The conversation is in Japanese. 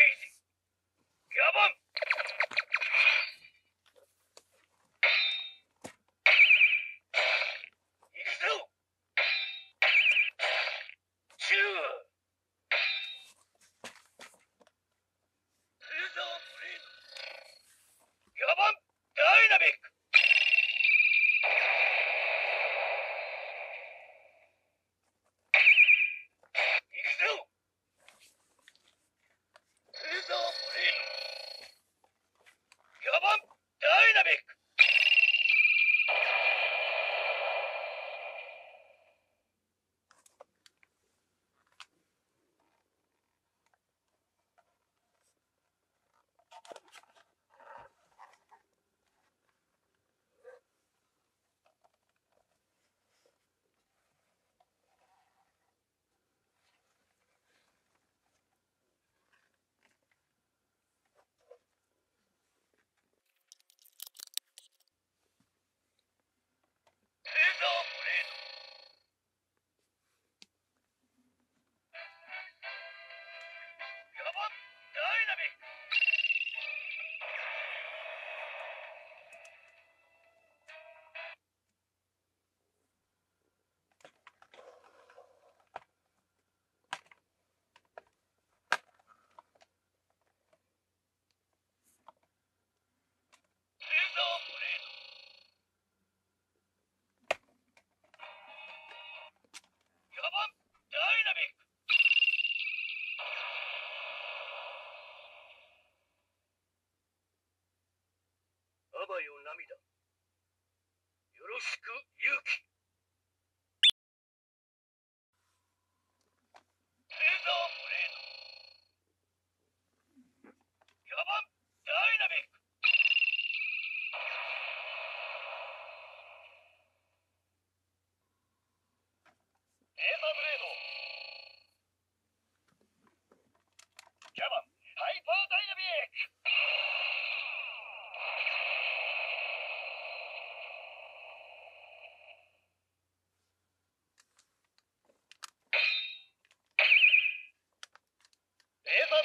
Casey. よ涙。よろしく勇気レーザーブレード。キャバンダイナミック。レーザーブレード。Pedro